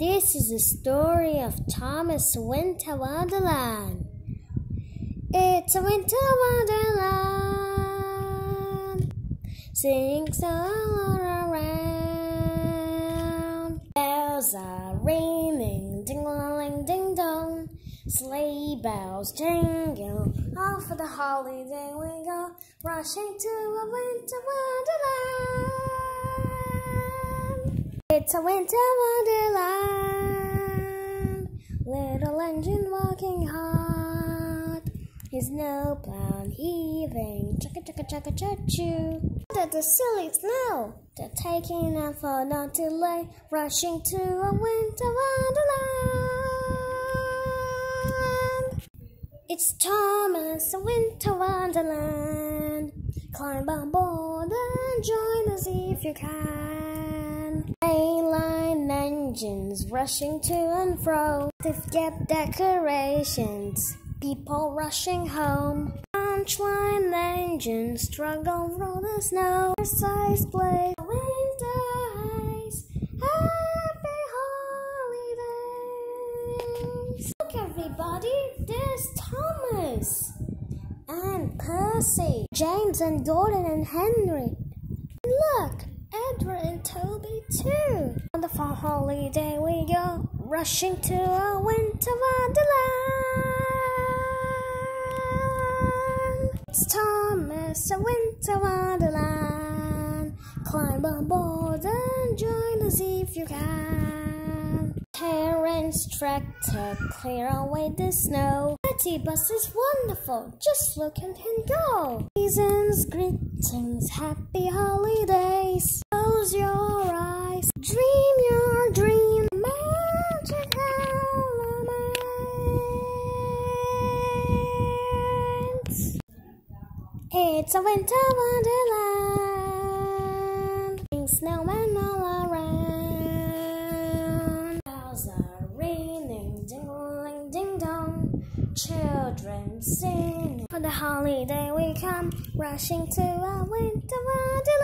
This is the story of Thomas Winter Wonderland. It's a winter wonderland. Sings all around. Bells are ringing, ding-a-ling, ding-dong. Sleigh bells jingle, off for the holiday we go, rushing to a winter wonderland. It's a winter wonderland, little engine working hard, his snowplow heaving, chugga chugga chugga choo choo. Under the silly snow, they're taking off for not delay, rushing to a winter wonderland. It's Thomas, a winter wonderland. Climb on board and join us if you can. Engines rushing to and fro. They've got decorations. People rushing home. Punchline engines struggle through the snow. Play. Winter ice. Happy holidays. Look, everybody, there's Thomas and Percy, James and Gordon and Henry. Look, Edward and Toby too. On the fall holiday we go, rushing to a winter wonderland. It's Thomas, a winter wonderland. Climb on board and join us if you can. Terence tractor clear away the snow. Bertie bus is wonderful, just look at him go. Seasons, greetings, happy holidays. Close your eyes, dream your dream. Magic elements. It's a winter wonderland. Snowmen all around. Bells are ringing, ding-a-ling, ding-dong. Children sing. For the holiday we come, rushing to a. Winter wonderland.